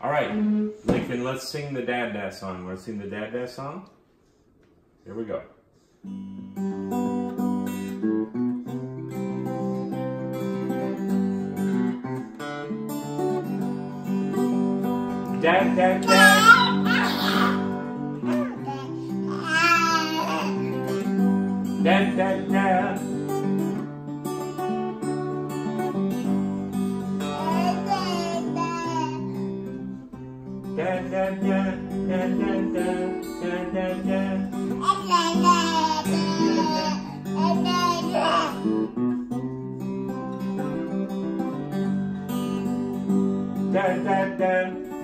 All right, Lynken, let's sing the Dad Dad song. To sing the Dad Dad song? Here we go. Dad, dad, dad. Dad, dad, dad. da da da